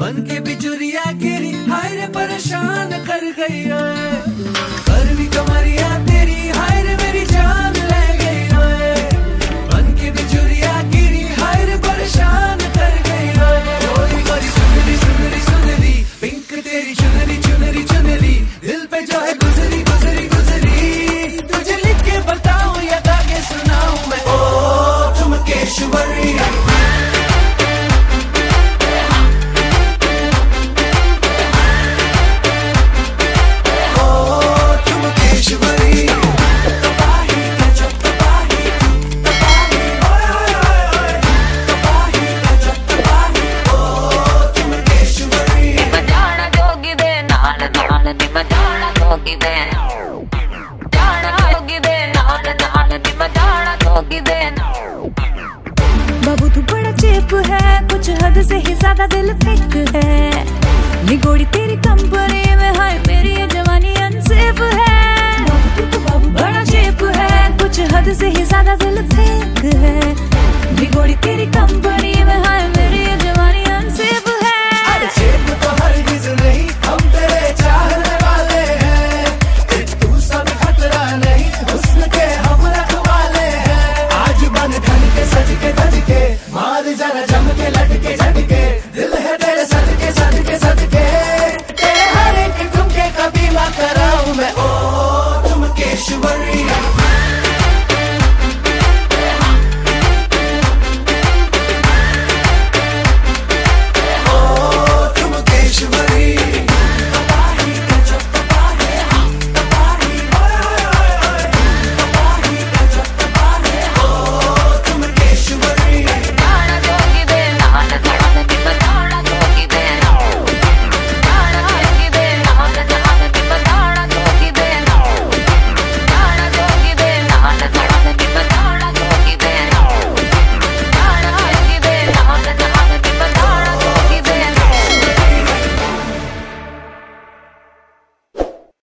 बन के बिजुरिया गिरी हाय परेशान कर गई बाबू, तू बड़ा चेप है, कुछ हद से ही ज़्यादा दिल फिक है। निगोड़ी तेरी कंपनी में, हाय मेरी ये जवानी अनसेफ है। बाबू, तू तो बाबू बड़ा चेप है, कुछ हद से ही ज़्यादा दिल फिक